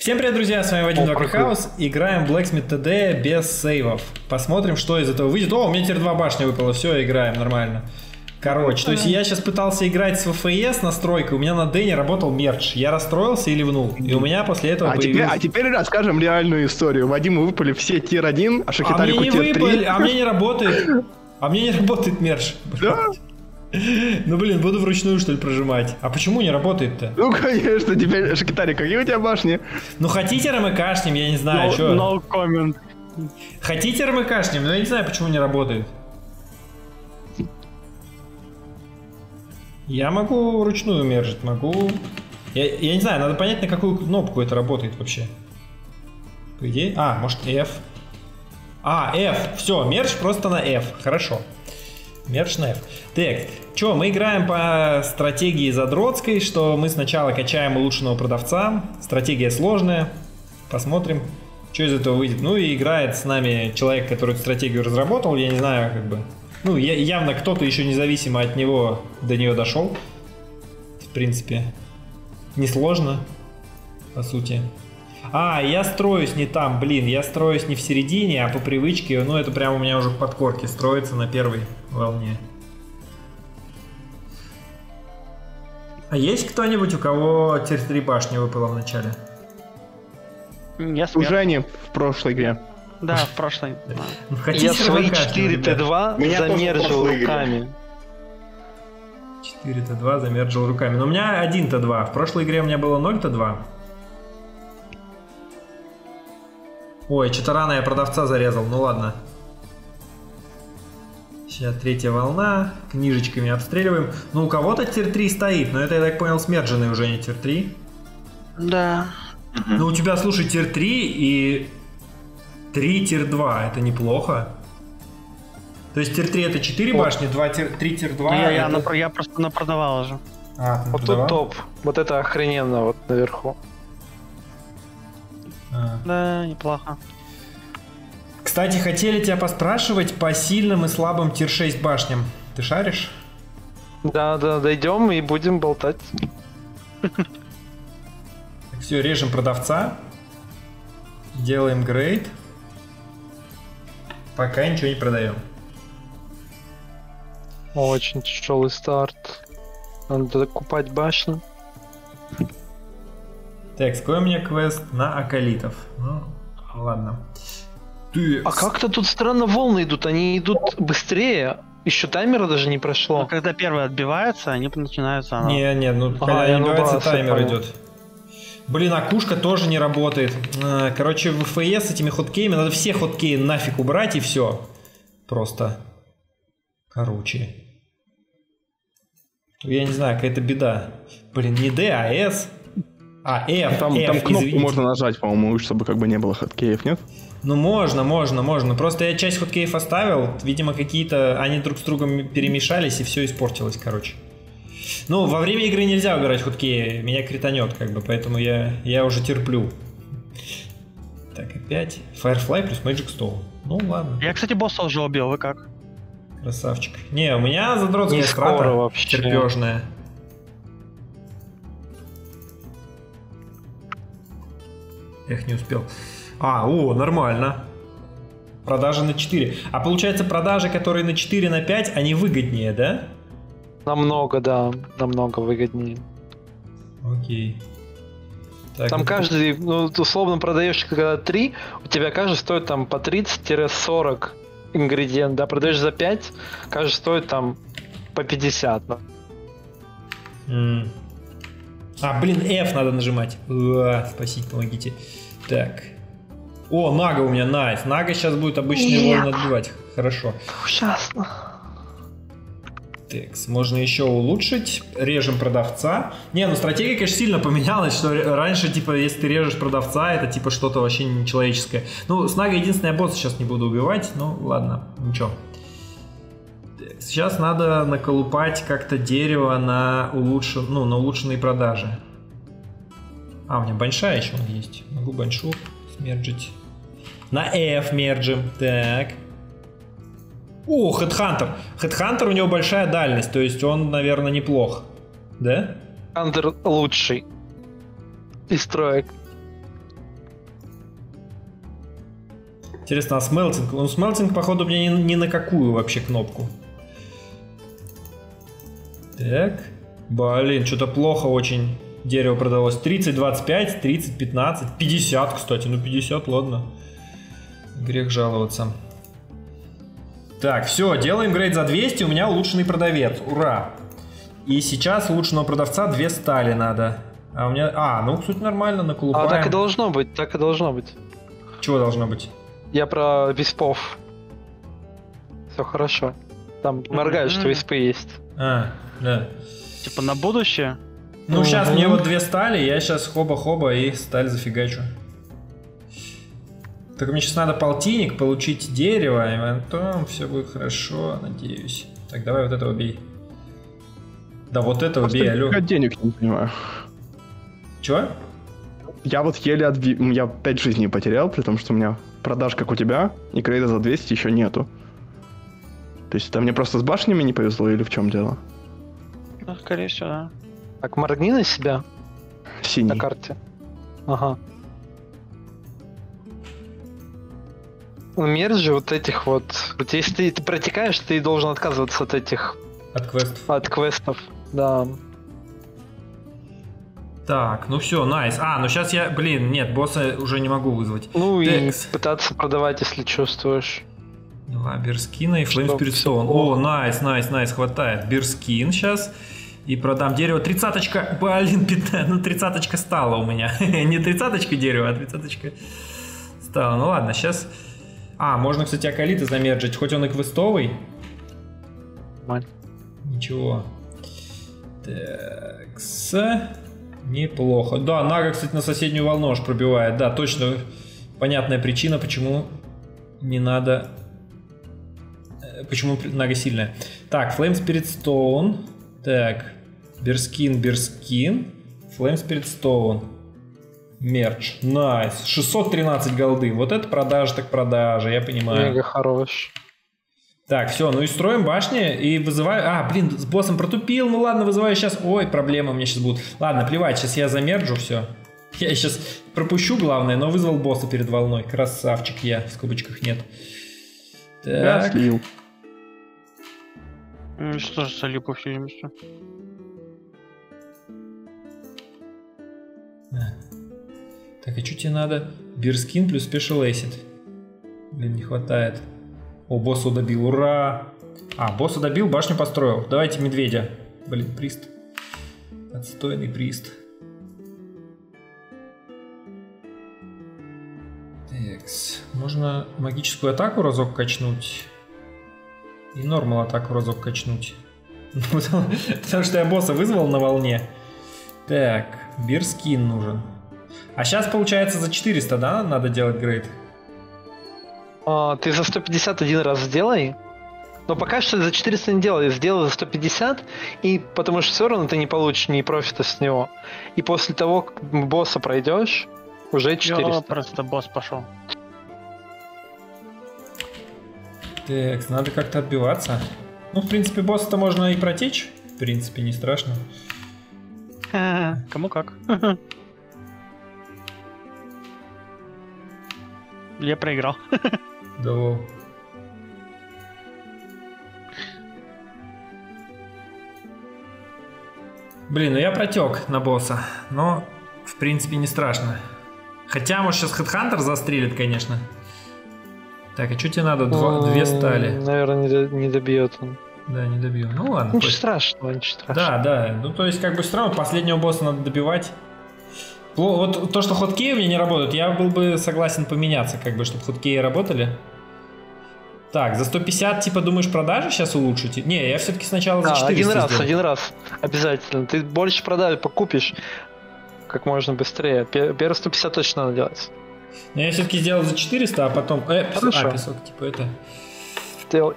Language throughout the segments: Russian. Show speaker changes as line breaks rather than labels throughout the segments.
Всем привет, друзья, с вами Вадим Хаус. Играем Blacksmith TD без сейвов. Посмотрим, что из этого выйдет. О, у меня теперь два башни выпало, все, играем нормально. Короче, то есть я сейчас пытался играть с ВФС настройкой, у меня на Дэне работал мерч. Я расстроился и ливнул. И у меня после этого
а
появился...
Теперь, а теперь расскажем реальную историю. Вадиму выпали все тир-1, а Шахитарику
а мне не выпали, А мне не работает. А мне не работает мерч.
Да?
Ну блин, буду вручную что ли прожимать. А почему не работает-то?
Ну конечно, теперь Шакитари, какие у тебя башни?
Ну хотите РМКшнем, я не знаю,
no,
что.
No comment.
Хотите РМКшнем, но я не знаю, почему не работает. Я могу вручную мержить, могу... Я, я не знаю, надо понять, на какую кнопку это работает вообще. По идее... А, может F. А, F. Все, мерч просто на F. Хорошо. F. Так, что, мы играем по стратегии задротской, что мы сначала качаем улучшенного продавца. Стратегия сложная. Посмотрим, что из этого выйдет. Ну и играет с нами человек, который эту стратегию разработал. Я не знаю, как бы... Ну, явно кто-то еще независимо от него до нее дошел. В принципе, несложно, по сути. А, я строюсь не там, блин, я строюсь не в середине, а по привычке. Ну, это прямо у меня уже в подкорке строится на первой волне. А есть кто-нибудь, у кого теперь три башни выпало в начале?
Я
Уже не в прошлой игре.
Да, в прошлой.
Ну,
Я свои 4 Т2 замержил руками.
4 Т2 замержил руками. Но у меня 1 Т2. В прошлой игре у меня было 0 Т2. Ой, что-то рано я продавца зарезал. Ну ладно. Сейчас третья волна. Книжечками обстреливаем. Ну, у кого-то tier 3 стоит, но это, я так понял, смердженный уже не tier 3.
Да.
Ну, у тебя, слушай, tier 3 и 3 tier 2. Это неплохо. То есть tier 3 это 4 башни, 2 tier, 3 tier 2.
Ну, я, я,
это...
напро- я просто напродавал уже.
А,
Вот
продавал?
тут топ. Вот это охрененно вот наверху.
А.
Да, неплохо.
Кстати, хотели тебя поспрашивать по сильным и слабым тир 6 башням. Ты шаришь?
Да, да, дойдем и будем болтать.
Все, режем продавца. Делаем грейд. Пока ничего не продаем.
Очень тяжелый старт. Надо докупать башню.
Так, какой у меня квест на акалитов? Ну, ладно. Ты...
А как-то тут странно волны идут, они идут быстрее. Еще таймера даже не
Но
прошло.
когда первые отбиваются, они начинают заново.
Не, не, ну когда
я
набивается,
ну,
таймер
понял.
идет. Блин, акушка тоже не работает. А, Короче, в ФС с этими хоткеями надо все хоткеи нафиг убрать и все. Просто. Короче. Я не знаю, какая-то беда. Блин, не D, а S. А, F,
Там,
F,
там кнопку
извините.
можно нажать, по-моему, чтобы как бы не было хаткеев, нет?
Ну можно, можно, можно. Просто я часть хоткеев оставил. Видимо, какие-то они друг с другом перемешались и все испортилось, короче. Ну, во время игры нельзя убирать хоткеи, меня кританет, как бы, поэтому я, я уже терплю. Так, опять. Firefly плюс Magic Stone. Ну ладно,
Я, кстати, босса уже убил, вы как?
красавчик. Не, у меня задротская
Не скоро
страта
вообще.
терпежная. Эх, не успел. А, о, нормально. Продажи на 4. А получается, продажи, которые на 4 на 5, они выгоднее, да?
Намного, да, намного выгоднее.
Окей. Так,
Там
ну,
каждый, ну, условно продаешь когда 3, у тебя каждый стоит там по 30-40 ингредиент, да, продаешь за 5, каждый стоит там по 50. да.
А, блин, F надо нажимать. Уа, спасите, помогите. Так. О, Нага у меня, найс. Нага сейчас будет обычные
Нет.
вольно отбивать. Хорошо.
Ужасно.
Так, можно еще улучшить. Режем продавца. Не, ну стратегия, конечно, сильно поменялась, что раньше, типа, если ты режешь продавца, это типа что-то вообще нечеловеческое. Ну, с Нагой единственное, я босса сейчас не буду убивать, ну ладно, ничего. Сейчас надо наколупать как-то дерево на, улучшен... ну, на улучшенные продажи. А, у меня баньша еще есть. Могу баньшу смерджить. На F мерджим. Так. О, Хедхантер. Хедхантер у него большая дальность, то есть он, наверное, неплох. Да?
Андер лучший из троек.
Интересно, а смелтинг? Ну, смелтинг, походу, мне ни, ни на какую вообще кнопку. Так. Блин, что-то плохо очень дерево продалось. 30, 25, 30, 15, 50, кстати. Ну, 50, ладно. Грех жаловаться. Так, все, делаем грейд за 200, у меня улучшенный продавец. Ура! И сейчас улучшенного продавца две стали надо. А у меня... А, ну, кстати, нормально, наколупаем.
А так и должно быть, так и должно быть.
Чего должно быть?
Я про виспов. Все хорошо. Там моргают, что виспы есть.
А, да.
Типа на будущее?
Ну, сейчас
Мгм.
мне вот две стали, я сейчас хоба-хоба и сталь зафигачу. Только мне сейчас надо полтинник, получить дерево, и потом все будет хорошо, надеюсь. Так, давай вот этого бей. Да вот этого
Просто
бей, алло.
нифига денег не понимаю.
Чего?
Я вот еле отби... Я 5 жизней потерял, при том, что у меня продаж, как у тебя, и крейда за 200 еще нету. То есть это мне просто с башнями не повезло или в чем дело?
Ну, скорее всего, да.
Так, моргни на себя
Синий.
на карте. Ага. Умерь же вот этих вот... Вот если ты, ты протекаешь, ты должен отказываться от этих...
От квестов.
От квестов. Да.
Так, ну все, найс. А, ну сейчас я, блин, нет, босса уже не могу вызвать.
Ну и
Текс.
пытаться продавать, если чувствуешь.
Два берскина и
Чтоб
спиритстоун.
всё
О, найс, найс, найс, хватает. Берскин сейчас. И продам дерево. Тридцаточка, блин, 15, ну тридцаточка стала у меня. Не тридцаточка дерева, а тридцаточка стала. Ну ладно, сейчас... А, можно, кстати, Акалита замерджить. Хоть он и квестовый.
Нормально.
Ничего. Так, Неплохо. Да, Нага, кстати, на соседнюю волну аж пробивает. Да, точно. Понятная причина, почему не надо... Почему Нага сильная. Так, Flame Spirit Stone. Так, Берскин, Берскин. Flame Spirit Stone. Merge. Nice. 613 голды. Вот это продажа так продажа, я понимаю.
Мега хорош.
Так, все, ну и строим башни и вызываю... А, блин, с боссом протупил, ну ладно, вызываю сейчас... Ой, проблемы у меня сейчас будут. Ладно, плевать, сейчас я замерджу все. Я сейчас пропущу, главное, но вызвал босса перед волной. Красавчик я, в скобочках нет.
Я
Так,
слил.
Ну, Что же солью по всему месту?
так, а что тебе надо? Бирскин плюс Special Acid. Блин, не хватает. О, босса добил, ура! А, босса добил, башню построил. Давайте медведя. Блин, прист. Отстойный прист. Такс. Можно магическую атаку разок качнуть. И нормал атаку разок качнуть. Ну, Потому что я босса вызвал на волне. Так, бирскин нужен. А сейчас, получается, за 400, да, надо делать грейд?
А, ты за 150 один раз сделай. Но пока что за 400 не делай, сделай за 150, и потому что все равно ты не получишь ни профита с него. И после того, как босса пройдешь, уже
Ё,
400.
просто босс пошел.
Так, надо как-то отбиваться. Ну, в принципе, босса-то можно и протечь. В принципе, не страшно.
Кому как. Я проиграл.
Да. Блин, ну я протек на босса, но в принципе не страшно. Хотя, может, сейчас Хедхантер застрелит, конечно. Так, а что тебе надо? Два- две стали.
Наверное, не, не добьет он.
Да, не добью. Ну ладно.
Ничего
пусть.
страшного, ничего страшного.
Да, да. Ну, то есть, как бы все равно последнего босса надо добивать. Вот то, что хоткеи у меня не работают, я был бы согласен поменяться, как бы, чтобы хоткеи работали. Так, за 150, типа, думаешь, продажи сейчас улучшить? Не, я все-таки сначала за
А,
400
один раз,
сделаю.
один раз. Обязательно. Ты больше продаж покупишь как можно быстрее. Пе- Первые 150 точно надо делать.
Но я все-таки сделал за 400, а потом... Э,
Хорошо.
а, песок, типа, это...
Делай.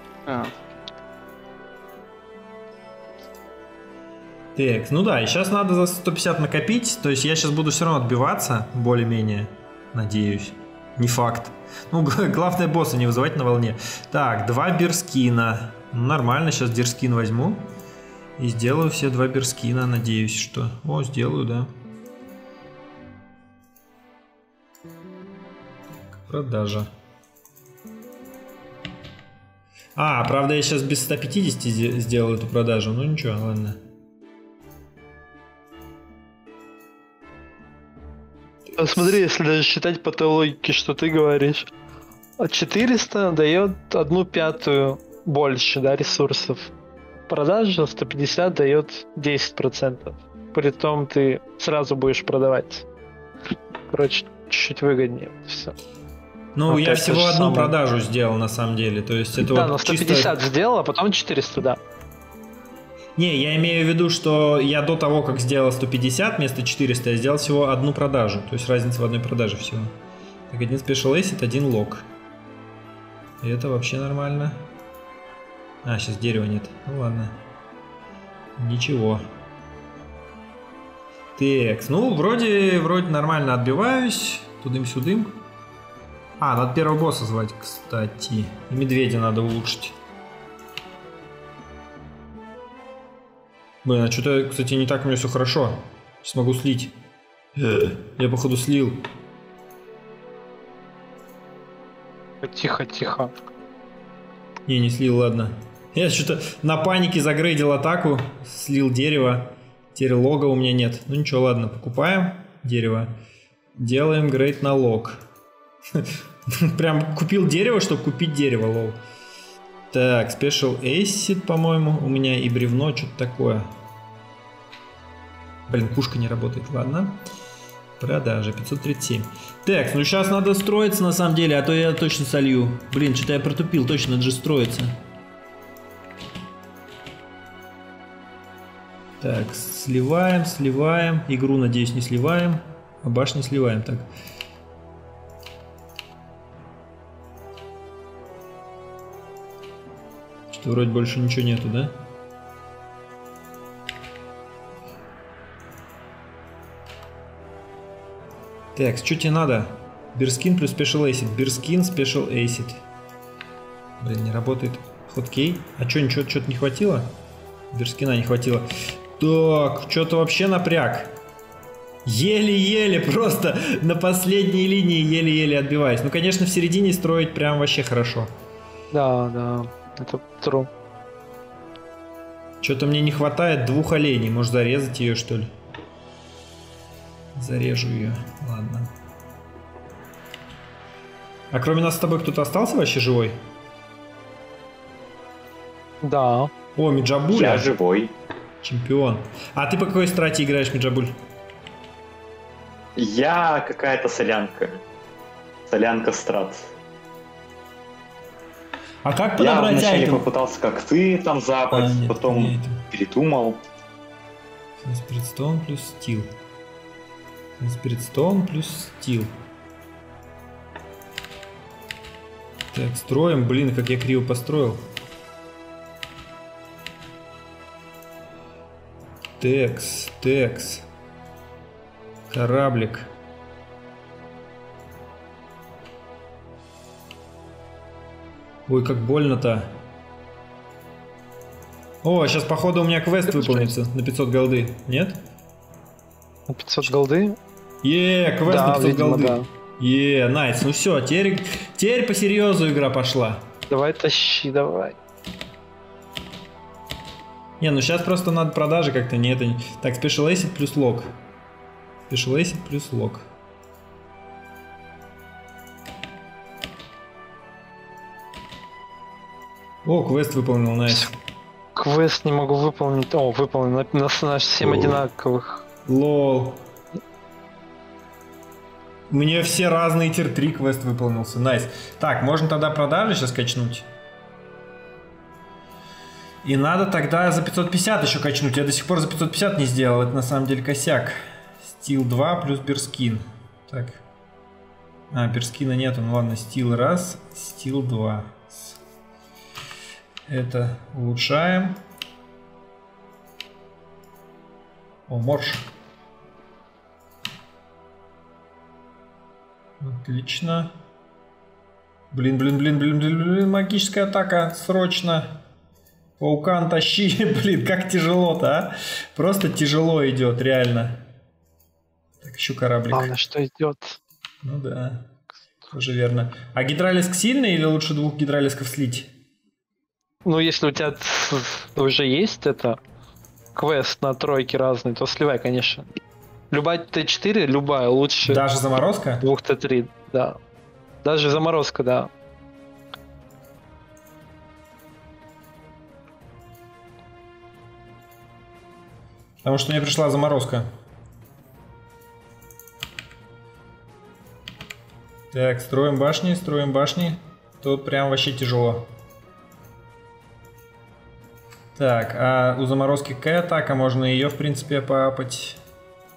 Так, ну да, и сейчас надо за 150 накопить, то есть я сейчас буду все равно отбиваться, более-менее, надеюсь. Не факт. Ну, главное босса не вызывать на волне. Так, два берскина. Ну, нормально, сейчас дерскин возьму. И сделаю все два берскина, надеюсь, что... О, сделаю, да. Продажа. А, правда, я сейчас без 150 зе- сделал эту продажу. Ну ничего, ладно.
А Смотри, если даже считать по той логике, что ты говоришь, а 400 дает одну пятую больше, да, ресурсов. Продажа 150 дает 10%. Притом ты сразу будешь продавать. Короче, чуть-чуть выгоднее все.
Ну,
Вот
я всего одну
самое.
продажу сделал на самом деле. То есть это
да,
вот
но
чисто-
150 сделал, а потом 400, да.
Не, я имею в виду, что я до того, как сделал 150 вместо 400, я сделал всего одну продажу. То есть разница в одной продаже всего. Так, один Special Acid, один лог. И это вообще нормально. А, сейчас дерева нет. Ну ладно. Ничего. Так, ну вроде, вроде нормально отбиваюсь. Тудым-сюдым. А, надо первого босса звать, кстати. И медведя надо улучшить. Блин, а что-то, кстати, не так у меня все хорошо. Сейчас могу слить. Я, походу, слил.
Тихо, тихо.
Не, не слил, ладно. Я что-то на панике загрейдил атаку, слил дерево. Теперь лога у меня нет. Ну ничего, ладно, покупаем дерево. Делаем грейд на лог. Прям купил дерево, чтобы купить дерево, лол. Так, Special Acid, по-моему, у меня и бревно, что-то такое. Блин, пушка не работает, ладно. Продажа, 537. Так, ну сейчас надо строиться на самом деле, а то я точно солью. Блин, что-то я протупил, точно надо же строиться. Так, сливаем, сливаем. Игру, надеюсь, не сливаем. А башни сливаем, так. Что вроде больше ничего нету, да? Так, что тебе надо? Бирскин плюс Special Acid. Бирскин, Special Acid. Блин, не работает. Хоткей. А что, ничего, что-то не хватило? Бирскина не хватило. Так, что-то вообще напряг. Еле-еле, просто на последней линии еле-еле отбиваюсь. Ну, конечно, в середине строить прям вообще хорошо.
Да, да, это true.
Что-то мне не хватает двух оленей. Может, зарезать ее, что ли? Зарежу ее. Ладно. А кроме нас с тобой кто-то остался вообще живой?
Да.
О, Миджабуля.
Я живой.
Чемпион. А ты по какой страте играешь, Миджабуль?
Я какая-то солянка. Солянка страт.
А как
Я
подобрать
вначале
айтем?
попытался как ты там
А,
запать,
нет,
потом
не айтем.
передумал.
Спиритстоун плюс стил. Спиритстоун плюс стил. Так, строим. Блин, как я криво построил. Текс, текс. Кораблик. Ой, как больно-то. О, сейчас походу у меня квест выполнится на 500 голды. Нет?
На 500 голды?
Е, квест
Да,
на 500
видимо,
голды.
да.
Е, найс. Ну все, теперь, теперь по серьезу игра пошла.
Давай тащи, давай.
Не, ну сейчас просто надо продажи как-то не это. не- Так, Acid плюс лог. Acid плюс лог. О, квест выполнил, найс.
Квест не могу выполнить. О, выполнил. На, на, на 7
О.
одинаковых.
Lol. Мне все разные tier 3 квест выполнился. Nice. Так, можно тогда продажи сейчас качнуть. И надо тогда за 550 еще качнуть. Я до сих пор за 550 не сделал. Это на самом деле косяк. Steel 2 плюс Bearskin. Так. А, Bearskin а нету. Ну ладно, steel раз, steel 2. Это улучшаем. О, морж. Отлично. Блин, блин, блин, блин, блин, блин, магическая атака, срочно. Паукан тащи, блин, как тяжело-то, а? Просто тяжело идет, реально. Так, еще кораблик.
Главное, что идет.
Ну да, тоже верно. А гидралиск сильный или лучше двух гидралисков слить?
Ну, если у тебя уже есть это квест на тройке разные, то сливай, конечно. Любая Т4, любая лучше
Даже заморозка?
двух Т3, да. Даже заморозка, да.
Потому что мне пришла заморозка. Так, строим башни, строим башни. Тут прям вообще тяжело. Так, а у заморозки какая атака? Можно ее, в принципе, поапать.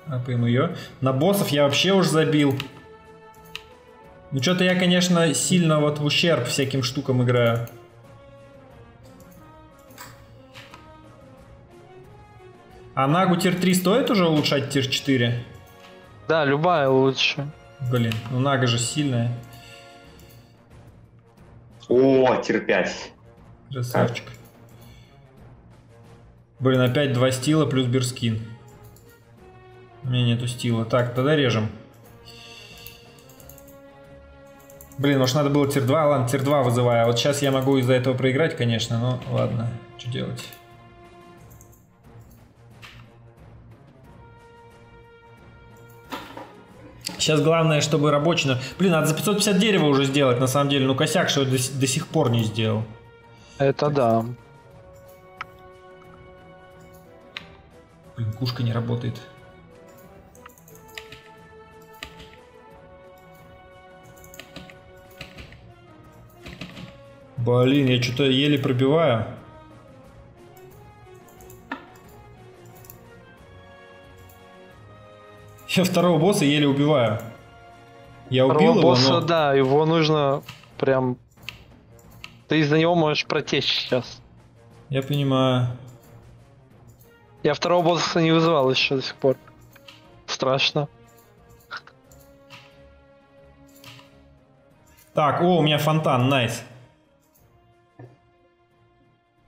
Апаем ее. На боссов я вообще уже забил. Ну, что-то я, конечно, сильно вот в ущерб всяким штукам играю. А Нагу тир 3 стоит уже улучшать тир 4?
Да, любая лучше.
Блин, ну Нага же сильная.
О, тир 5.
Красавчик. Блин, опять два стила плюс берскин. У меня нету стила. Так, тогда режем. Блин, может надо было тир 2? Ладно, тир 2 вызываю. А вот сейчас я могу из-за этого проиграть, конечно, но ладно. Что делать? Сейчас главное, чтобы рабочий... на- Блин, надо за 550 дерева уже сделать, на самом деле. Ну, косяк, что я до, до сих пор не сделал.
Это да.
Блин, кушка не работает. Блин, я что-то еле пробиваю. Я второго босса еле убиваю. Я убил
Второго
его,
босса,
но...
да, его нужно прям... Ты из-за него можешь протечь сейчас.
Я понимаю.
Я второго босса не вызывал еще до сих пор. Страшно.
Так, о, у меня фонтан, найс.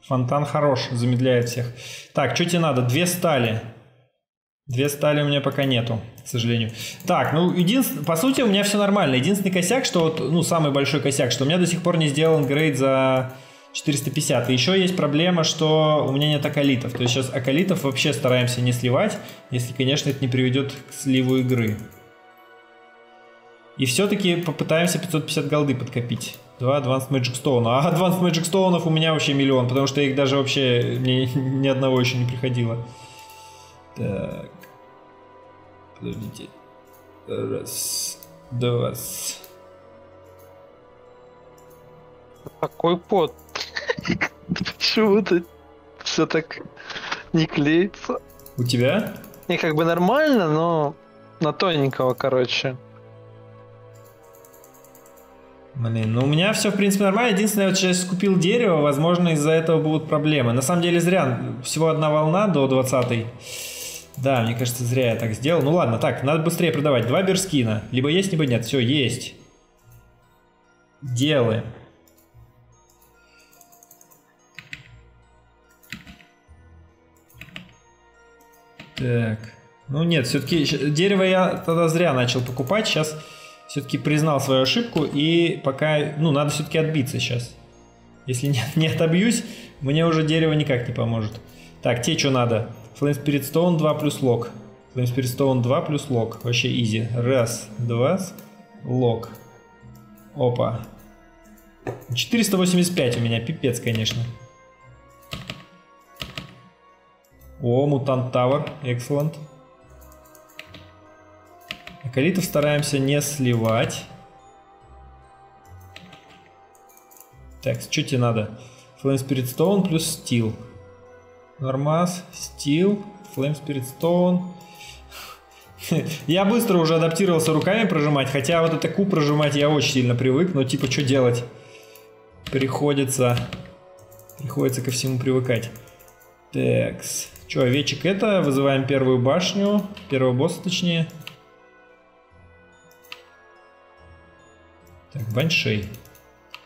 Фонтан хорош, замедляет всех. Так, что тебе надо? Две стали. Две стали у меня пока нету, к сожалению. Так, ну, единственное, по сути, у меня все нормально. Единственный косяк, что вот, ну, самый большой косяк, что у меня до сих пор не сделан грейд за 450. И еще есть проблема, что у меня нет акалитов. То есть сейчас акалитов вообще стараемся не сливать, если, конечно, это не приведет к сливу игры. И все-таки попытаемся 550 голды подкопить. Два Advanced Magic Stone. А Advanced Magic Stone у меня вообще миллион, потому что их даже вообще мне ни одного еще не приходило. Так. Подождите. Раз, два.
Какой пот. Почему это все так не клеится?
У тебя?
Не, как бы нормально, но на тоненького, короче.
Блин, ну у меня все в принципе нормально. Единственное, я вот сейчас купил дерево, возможно, из-за этого будут проблемы. На самом деле зря. Всего одна волна до 20 Да, мне кажется, зря я так сделал. Ну ладно, так, надо быстрее продавать. Два берскина. Либо есть, либо нет. Все, есть. Делаем. Так. Ну нет, все-таки дерево я тогда зря начал покупать. Сейчас все-таки признал свою ошибку и пока, ну, надо все-таки отбиться сейчас. Если не, не отобьюсь, мне уже дерево никак не поможет. Так, те что надо? Flame Spirit Stone 2 плюс лог. Flame Spirit Stone 2 плюс лог. Вообще изи. Раз, два, лог. Опа. 485 у меня, пипец, конечно. О, Мутант Тавер, excellent. Акалитов стараемся не сливать. Так, что тебе надо? Flame Spirit Stone плюс Steel. Нормас, Steel, Flame Spirit Stone. Я быстро уже адаптировался руками прожимать, хотя вот это Q прожимать я очень сильно привык, но типа что делать? Приходится, приходится ко всему привыкать. Такс. Че, овечек это, вызываем первую башню, первого босса точнее. Так, баншей.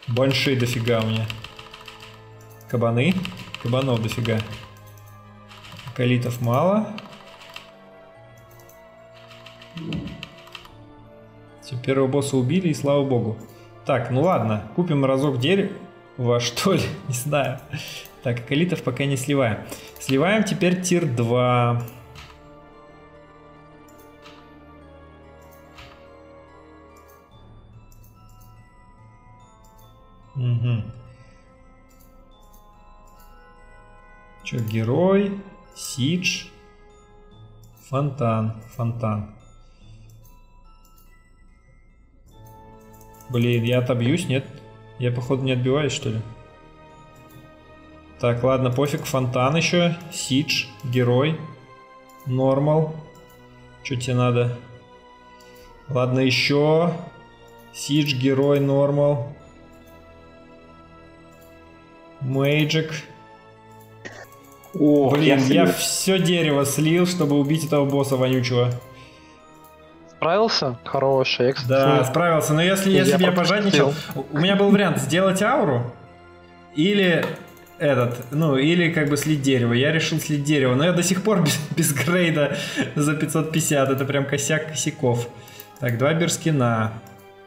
Баншей дофига у меня. Кабаны. Кабанов дофига. Калитов мало. Все, первого босса убили, и слава богу. Так, ну ладно, купим разок дерево. Во что ли? Не знаю. Так, акалитов пока не сливаем. Сливаем теперь тир 2. Угу. Че, герой, сидж, фонтан, фонтан. Блин, я отобьюсь, нет? Я, походу, не отбиваюсь, что ли? Так, ладно, пофиг, фонтан еще, сидж, герой, нормал. Что тебе надо? Ладно, еще. Сидж, герой, нормал. Мейджик.
О,
Блин, я
слил.
все дерево слил, чтобы убить этого босса вонючего.
Справился? Хороший. Я, кстати,
Да, справился. Но если,
Я
если бы я пожадничал... У меня был вариант сделать ауру или этот, ну, или как бы слить дерево. Я решил слить дерево, но я до сих пор без, без грейда за 550. Это прям косяк косяков. Так, два берскина.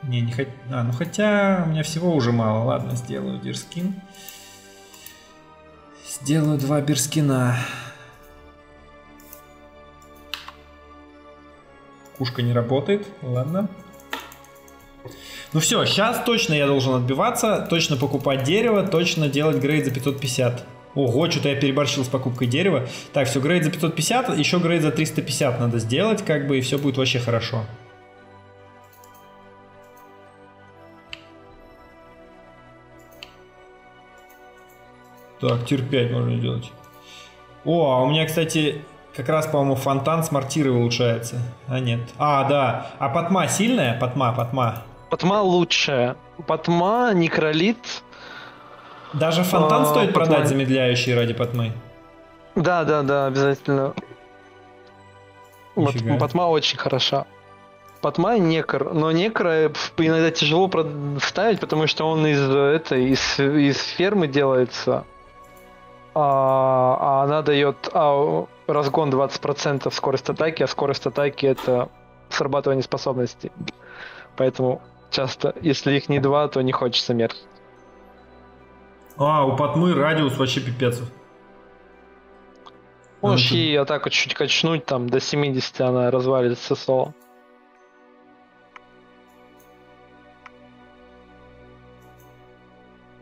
Не, не хот... А, ну хотя у меня всего уже мало. Ладно, сделаю дирскин. Сделаю два берскина. Кушка не работает. Ладно. Ну все, сейчас точно я должен отбиваться, точно покупать дерево, точно делать грейд за 550. Ого, что-то я переборщил с покупкой дерева. Так, все, грейд за 550, еще грейд за 350 надо сделать, как бы, и все будет вообще хорошо. Так, тир 5 можно сделать. О, а у меня, кстати, как раз, по-моему, фонтан с мортирой улучшается. А, нет. А, да. А потма сильная? Потма, потма.
Патма лучшая. Патма, некролит.
Даже фонтан
А,
стоит
потма.
продать замедляющий ради потмы.
Да, да, да, обязательно. Вот. Патма очень хороша. Патма и некр. Но некра э, иногда тяжело вставить, потому что он из, э, этой, из, из фермы делается. А, а она дает а, разгон 20% скорость атаки, а скорость атаки это срабатывание способностей. Поэтому часто, если их не два, то не хочется мерить.
А, у потмы радиус вообще пипец.
Можешь
это-
ей атаку чуть качнуть, там до 70 она развалится соло.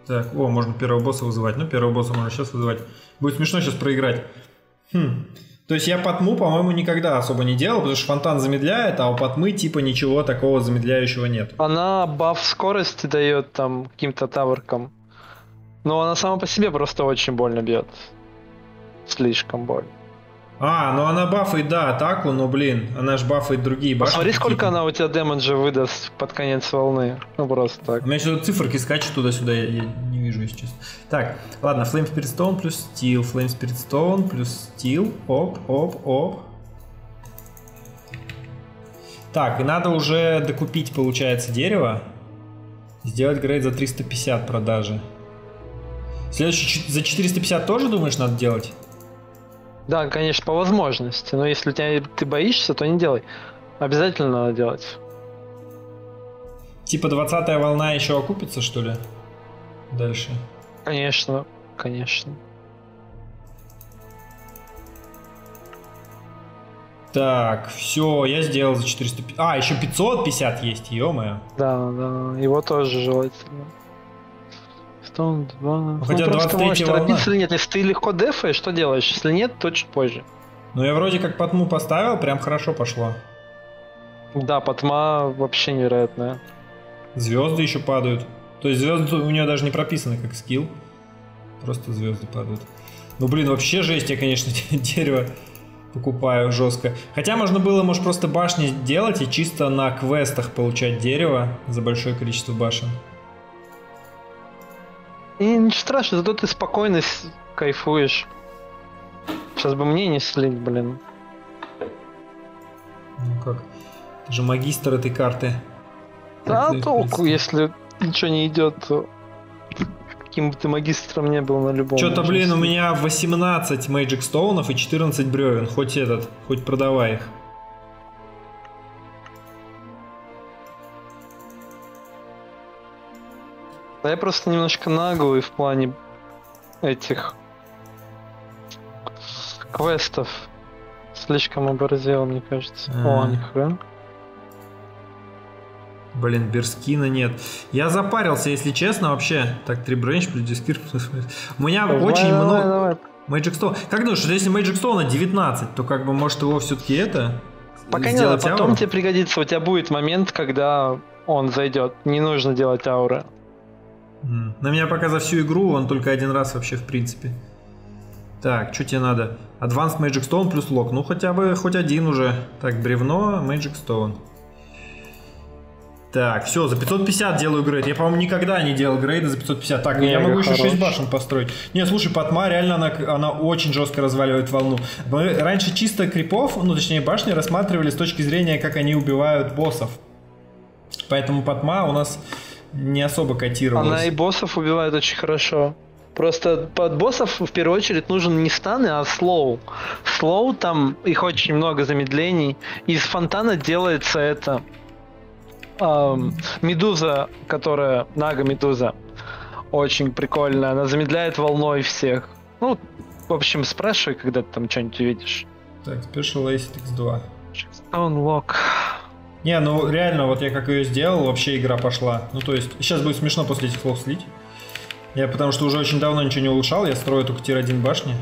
Так, о, можно первого босса вызывать. Ну, первого босса можно сейчас вызывать. Будет смешно сейчас проиграть. Хм. То есть я потму, по-моему, никогда особо не делал, потому что фонтан замедляет, а у потмы типа ничего такого замедляющего нет.
Она баф скорости дает там каким-то таверкам. Но она сама по себе просто очень больно бьет. Слишком больно.
А, ну она бафает, да, атаку, но, блин, она ж бафает другие башни.
Посмотри, сколько
какие-то.
она у тебя дэмэджа выдаст под конец волны. Ну просто так.
У меня что-то циферки скачут туда-сюда, я, я не вижу, если честно. Так, ладно, Flame Spirit Stone плюс Steel, Flame Spirit Stone плюс Steel, оп, оп, оп. Так, и надо уже докупить, получается, дерево. Сделать грейд за 350 продажи. Следующий за 450 тоже, думаешь, надо делать?
Да, конечно, по возможности. Но если у тебя ты боишься, то не делай. Обязательно надо делать.
Типа 20 волна еще окупится, что ли? Дальше.
Конечно, конечно.
Так, все, я сделал за 450. А, еще 550 есть, ё-моё.
Да, да, его тоже желательно. Stone 2. Ну,
хотя
просто
23
можешь
волна.
торопиться или нет. Если ты легко дефаешь, что делаешь? Если нет, то чуть позже.
Ну я вроде как потму поставил, прям хорошо пошло.
Да, потма вообще невероятная.
Звезды еще падают. То есть звезды у нее даже не прописаны как скилл. Просто звезды падают. Ну блин, вообще жесть, я, конечно, дерево покупаю жестко. Хотя можно было, может, просто башни делать и чисто на квестах получать дерево за большое количество башен.
И ничего страшного, зато ты спокойно кайфуешь. Сейчас бы мне не слить, блин.
Ну как? Ты же магистр этой карты.
Да,
Как
толку, если ничего не идет, то каким бы ты магистром не был на любом.
Что-то, блин, у меня 18 Magic Стоунов и 14 бревен. Хоть этот, хоть продавай их.
Да я просто немножко наглый в плане этих квестов. Слишком оборзел, мне кажется. О,
А.
нихуя.
Блин, Берскина нет. Я запарился, если честно, вообще. Так, три бренч плюс дискир. У меня
Давай,
очень
давай,
много...
давай.
Magic Stone. Как думаешь, что если Magic Stone 19, то как бы может его все-таки это...
Пока не надо, потом
ауру?
тебе пригодится. У тебя будет момент, когда он зайдет. Не нужно делать ауры.
На меня пока за всю игру он только один раз вообще в принципе. Так, что тебе надо? Advanced Magic Stone плюс лок. Ну хотя бы хоть один уже. Так, бревно, Magic Stone. Так, все, за 550 делаю грейд. Я, по-моему, никогда не делал грейда за 550. Так, я
Мега
могу еще 6
хорош.
башен построить. Не, слушай, Патма реально она, она очень жестко разваливает волну. Мы раньше чисто крипов, ну точнее башни, рассматривали с точки зрения, как они убивают боссов. Поэтому Патма у нас не особо котировалась.
Она и боссов убивает очень хорошо. Просто под боссов в первую очередь нужен не станы, а слоу. Слоу там их очень много замедлений. Из фонтана делается это ам, медуза, которая Нага медуза. Очень прикольная. Она замедляет волной всех. Ну, в общем, спрашивай, когда ты там что-нибудь увидишь.
Так, Special Acid X2.
Unlock.
Не, ну реально, вот я как ее сделал, вообще игра пошла. Ну то есть, сейчас будет смешно после этих слов слить. Я потому что уже очень давно ничего не улучшал, я строю только тир 1 башни.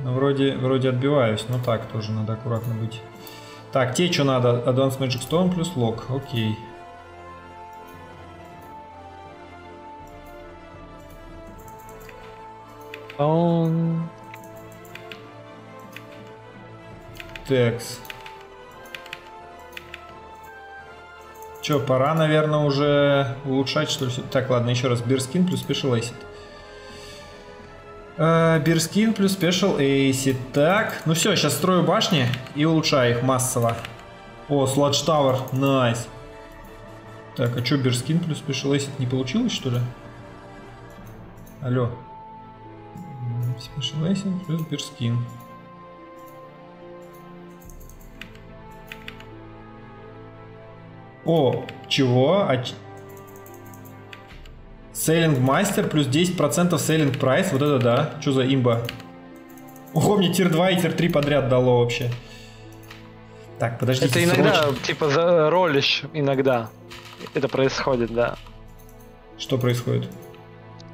Ну, вроде, вроде отбиваюсь, но так тоже надо аккуратно быть. Так, те, что надо, Advanced Magic Stone плюс лог, окей.
Он...
Текс. Че, пора, наверное, уже улучшать, что ли? Так, ладно, еще раз. Бирскин плюс Special Acid. Э, Бирскин плюс Special Acid. Так, ну все, сейчас строю башни и улучшаю их массово. О, Sludge Tower, найс. Так, а что, Бирскин плюс Special Acid не получилось, что ли? Алло. Special Acid плюс Bearskin. О, чего? А Selling master плюс 10% selling price. Вот это да. Что за имба? Ого, мне tier 2 и tier 3 подряд дало вообще. Так, подождите.
Это иногда,
срочно.
типа, заролишь иногда. Это происходит, да.
Что происходит?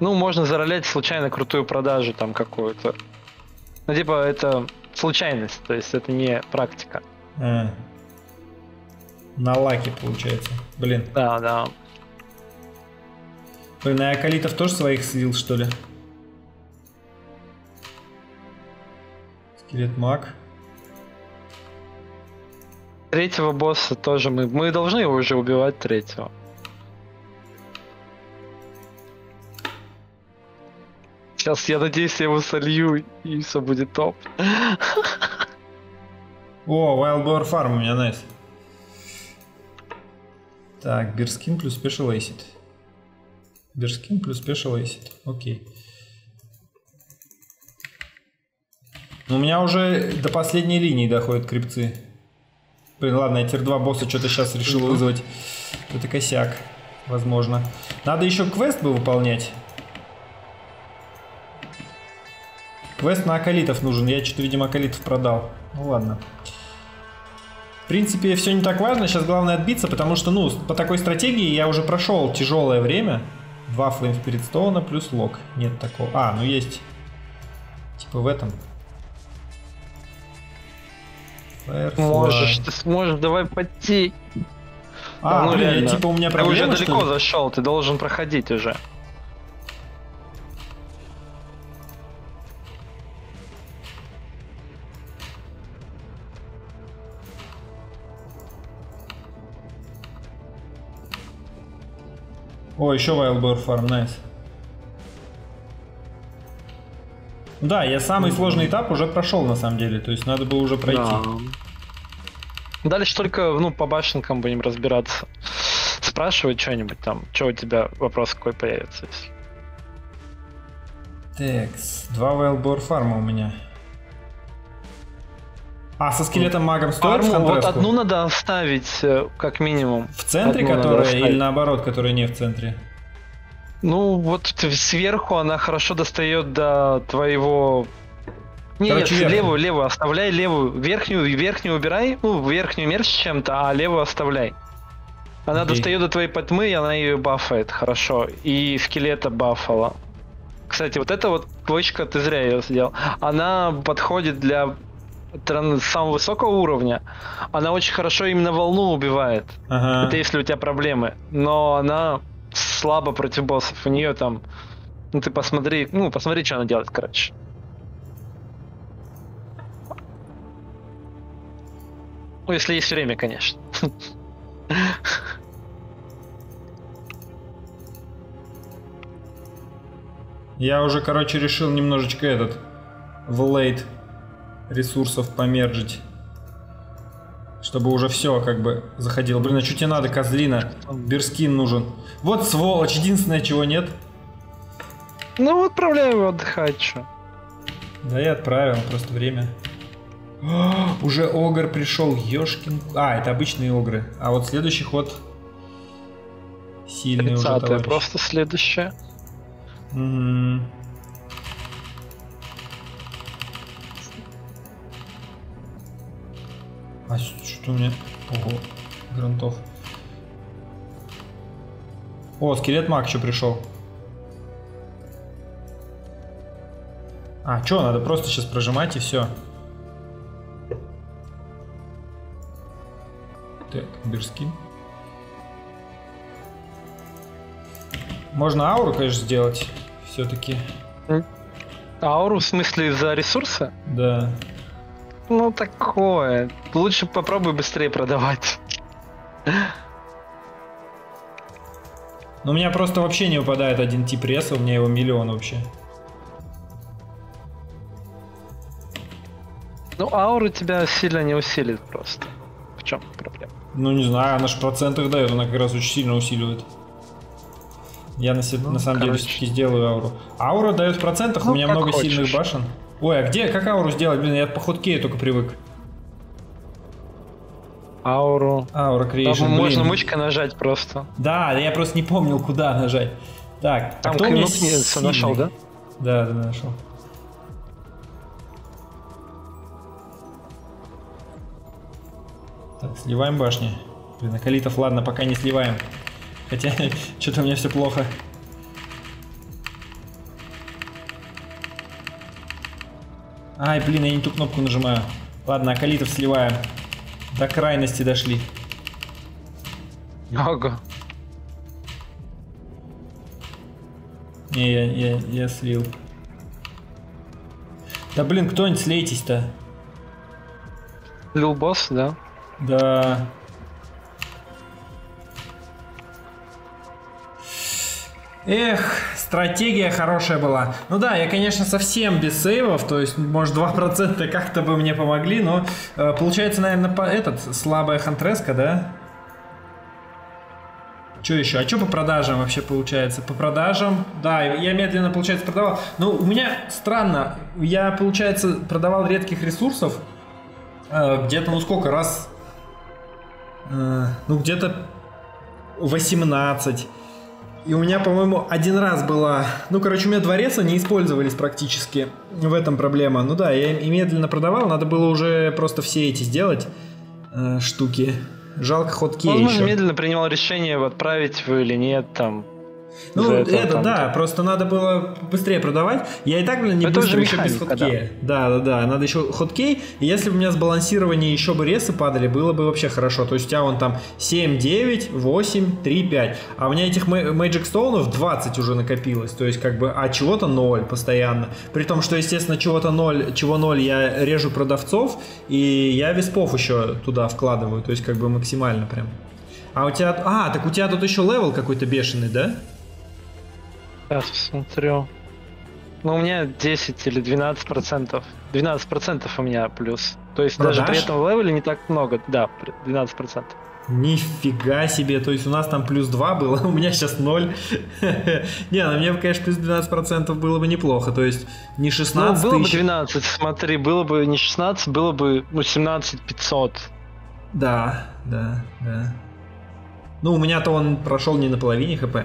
Ну, можно заролять случайно крутую продажу там какую-то. Ну, типа, это случайность, то есть это не практика.
А. На лаке получается. Блин.
Да, да.
Блин, а Акалитов тоже своих слил, что ли? Скелет маг.
Третьего босса тоже мы... Мы должны его уже убивать третьего. Сейчас, я надеюсь, я его солью, и все будет топ.
О, Wild Boar Farm у меня найс. Так, Бирскин плюс Special Acid. Бирскин плюс Special Acid. Окей. Ну, У меня уже до последней линии доходят крипцы. Блин, ладно, я тир 2 босса что-то сейчас решил вызвать. Это косяк, возможно. Надо еще квест бы выполнять. Квест на Акалитов нужен. Я что-то, видимо, Акалитов продал. Ну ладно. В принципе, все не так важно. Сейчас главное отбиться, потому что, ну, по такой стратегии я уже прошел тяжелое время. Два флейм спиритстоуна плюс лог. Нет такого. А, ну есть. Типа в этом. Firefly.
Можешь, ты сможешь, давай подти.
А,
ну,
блин, я, типа у меня
Ты уже
проблема, что
далеко
ли?
зашел, ты должен проходить уже.
О, еще Wild Boar Farm, найс. Да, я самый сложный этап уже прошел на самом деле, то есть надо было уже пройти.
Дальше только, ну, по башенкам будем разбираться. Спрашивай что-нибудь там, что у тебя вопрос какой появится.
Текс. Два Wild Boar Farm у меня. А со скелетом магом стоит
Арму, вот одну надо оставить, э, как минимум.
В центре,
одну
которая, или наоборот, которая не в центре?
Ну, вот сверху она хорошо достает до твоего... Не,
Короче,
нет,
верхнюю.
левую, левую, оставляй левую. Верхнюю, верхнюю убирай, ну, верхнюю мерз чем-то, а левую оставляй. Она
Окей.
достает до твоей потьмы, и она ее бафает, хорошо. И скелета бафала. Кстати, вот эта вот квочка, ты зря ее сделал. Она подходит для самого высокого уровня. Она очень хорошо именно волну убивает.
Ага.
Это если у тебя проблемы. Но она слабо против боссов. У нее там. Ну ты посмотри, ну посмотри, что она делает, короче. Ну, если есть время, конечно.
Я уже, короче, решил немножечко этот в лейт ресурсов помержить. Чтобы уже все как бы заходило. Блин, а что тебе надо, козлина? Берскин нужен. Вот сволочь, единственное, чего нет.
Ну, отправляю его отдыхать, что.
Да я отправил, просто время. А, уже огр пришел, ёшкин... А, это обычные огры. А вот следующий ход... Сильный уже,
30
товарищ.
просто следующее.
Мгм. А что у меня? Ого, грантов. О, скелет маг еще пришел. А, что, надо просто сейчас прожимать и все. Так, бирскин. Можно ауру, конечно, сделать. Все-таки.
Ауру в смысле за ресурсы?
Да.
Ну такое. Лучше попробуй быстрее продавать.
Но у меня просто вообще не выпадает один тип реса, у меня его миллион вообще.
Ну, ауру тебя сильно не усилит просто. В чем проблема?
Ну не знаю, она же в процентах дает, она как раз очень сильно усиливает. Я на,
Ну,
на самом деле
короче.
все-таки сделаю ауру. Аура дает в процентах, у
Ну,
меня
как
много
хочешь.
сильных башен. Ой, а где, как ауру сделать? Блин, я по ходке только привык.
Ауру.
Аура
Там
Creation,
можно
блин.
мышкой нажать просто.
Да, я просто не помнил, куда нажать. Так, а
Там
кто у меня сильный?
нашел, да?
Да, да, нашел. Так, сливаем башни. Блин, акалитов, ладно, пока не сливаем. Хотя, что-то у меня все плохо. Ай, блин, я не ту кнопку нажимаю. Ладно, акалитов сливаем. До крайности дошли.
Ого.
Не, я, я, я слил. Да блин, кто-нибудь слейтесь-то.
Лил босс, да?
Да. Эх, стратегия хорошая была. Ну да, я, конечно, совсем без сейвов, то есть, может, 2% как-то бы мне помогли, но э, получается, наверное, по, этот, слабая хантреска, да? Что еще? А что по продажам вообще получается? По продажам, да, я медленно, получается, продавал. Но у меня странно, я, получается, продавал редких ресурсов, э, где-то, ну сколько раз Э, ну, где-то 18. И у меня, по-моему, один раз была... Ну, короче, у меня два реса не использовались практически. В этом проблема. Ну да, я и медленно продавал. Надо было уже просто все эти сделать э, штуки. Жалко ходки
Возможно,
еще.
медленно принимал решение, отправить его или нет, там.
Ну, это
там-
да, просто надо было быстрее продавать. Я и так, блин, не
Это
быстро, еще без
механика,
ходкея. Да, да, да, надо еще ходкей. И если бы у меня с сбалансирования еще бы ресы падали, было бы вообще хорошо. То есть у тебя вон там 7, 9, 8, 3, 5. А у меня этих Magic Stone'ов 20 уже накопилось. То есть как бы, а чего-то 0 постоянно. При том, что, естественно, чего-то 0, чего 0 я режу продавцов, и я виспов еще туда вкладываю. То есть как бы максимально прям. А у тебя... А, так у тебя тут еще level какой-то бешеный, да?
Сейчас посмотрю. Ну, у меня 10 или 12 процентов. 12 процентов у меня плюс. То есть даже
Продаж?
при этом левеле не так много. Да, при- 12 процентов.
Нифига себе, то есть у нас там плюс 2 было, у меня сейчас 0. Не, ну мне, конечно, плюс 12% было бы неплохо, то есть не
Ну,
16
было бы
тысяч.
12, смотри, было бы не 16, было бы ну, 17 500.
Да, да, да. Ну, у меня-то он прошел не на половине хп.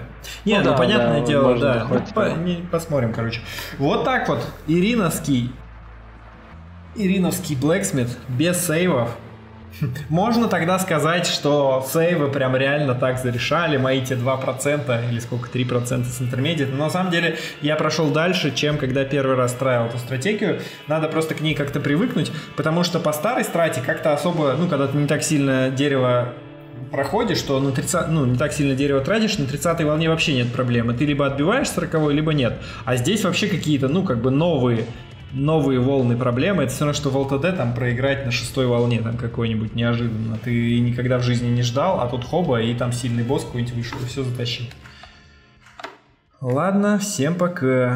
Не,
Ну
ну,
да,
понятное
да,
дело,
можно
да. Ну, по- не- посмотрим, короче. Вот так вот. Ириновский. Ириновский Блэксмит без сейвов. Можно тогда сказать, что сейвы прям реально так зарешали, мои те 2% или сколько, 3% с интермедиат. Но на самом деле я прошел дальше, чем когда первый раз траил эту стратегию. Надо просто к ней как-то привыкнуть, потому что по старой страте как-то особо, ну, когда ты не так сильно дерево проходишь, что на 30, ну, не так сильно дерево тратишь, на 30 волне вообще нет проблемы. Ты либо отбиваешь 40 либо нет. А здесь вообще какие-то, ну, как бы новые новые волны проблемы. Это все равно, что в ЛТД там проиграть на шестой волне там какой-нибудь неожиданно. Ты никогда в жизни не ждал, а тут хоба, и там сильный босс какой-нибудь вышел, и все затащил. Ладно, всем пока.